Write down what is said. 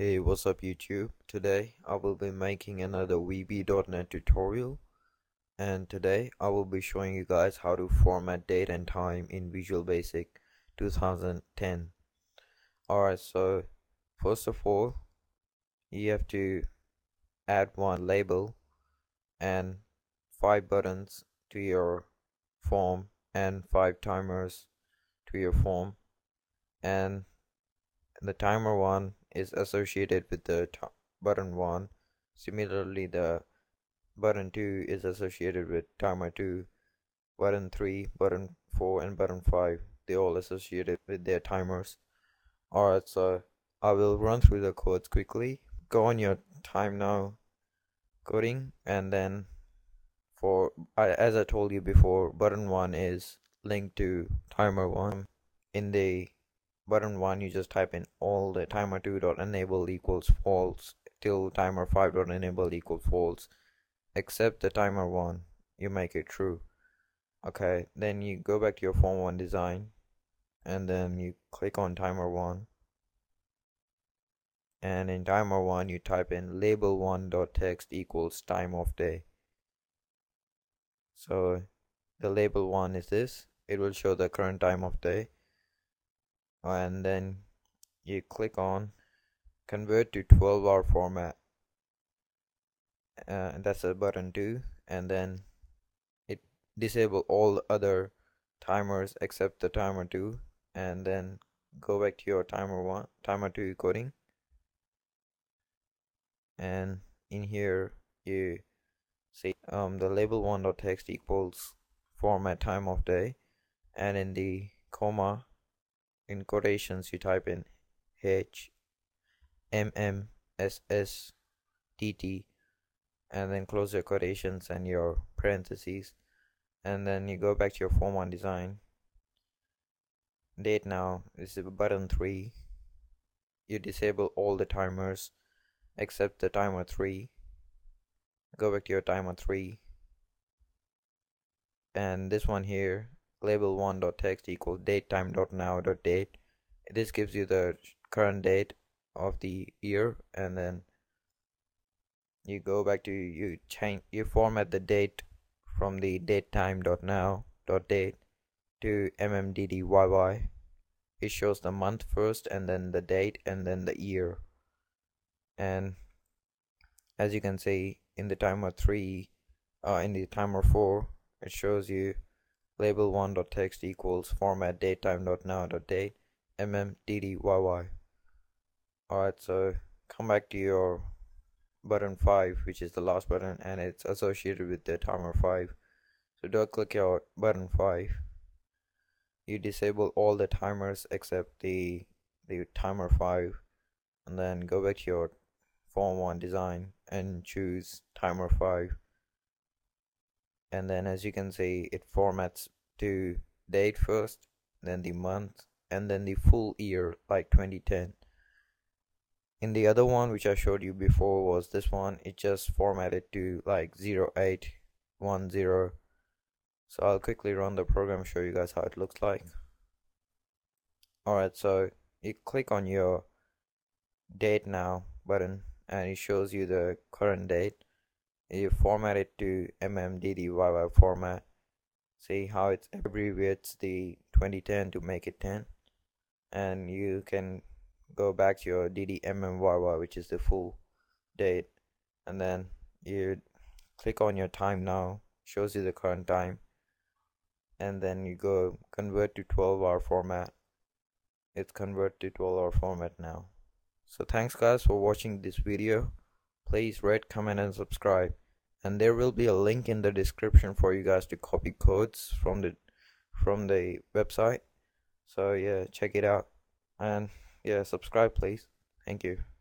Hey, what's up YouTube? Today I will be making another VB.NET tutorial and today I will be showing you guys how to format date and time in Visual Basic 2010. Alright, so first of all you have to add one label and five buttons to your form and five timers to your form and the timer one is associated with the button 1 similarly the button 2 is associated with timer 2 button 3 button 4 and button 5 they all associated with their timers. Alright so I will run through the codes quickly. Go on your time now coding and then for as I told you before button 1 is linked to timer 1 in the button 1 you just type in all the timer 2 dot enable equals false till timer 5 dot enable equals false. Except the timer 1 you make it true. Okay then you go back to your form 1 design and then you click on timer 1 and in timer 1 you type in label 1 dot text equals time of day. So the label 1 is this. It will show the current time of day and then you click on convert to 12 hour format. Uh, that's a button 2 and then it disable all other timers except the timer 2 and then go back to your timer 1 timer 2 coding. And in here you see um the label 1.text equals format time of day and in the comma in quotations you type in H M M S S T T and then close your quotations and your parentheses. And then you go back to your form 1 design. Date now is button 3 you disable all the timers except the timer 3 go back to your timer 3 and this one here label one dot text equals date time dot now dot date. This gives you the current date of the year and then you go back to you change you format the date from the date time dot now dot date to mmddyy it shows the month first and then the date and then the year. And as you can see in the timer 3 uh, in the timer 4 it shows you label 1.text equals format datetime.now.date mmddyy alright so come back to your button 5 which is the last button and it's associated with the timer 5 so double click your button 5 you disable all the timers except the the timer 5 and then go back to your form 1 design and choose timer 5 and then as you can see it formats to date first then the month and then the full year like 2010 in the other one which I showed you before was this one. It just formatted to like 0810 so I'll quickly run the program show you guys how it looks like. Alright so you click on your date now button and it shows you the current date you format it to mmddyy format. See how it abbreviates the 2010 to make it 10 and you can go back to your ddmmyy which is the full date. And then you click on your time now. Shows you the current time. And then you go convert to 12 hour format. It's convert to 12 hour format now. So thanks guys for watching this video please rate comment and subscribe. And there will be a link in the description for you guys to copy codes from the from the website. So yeah check it out. And yeah subscribe please. Thank you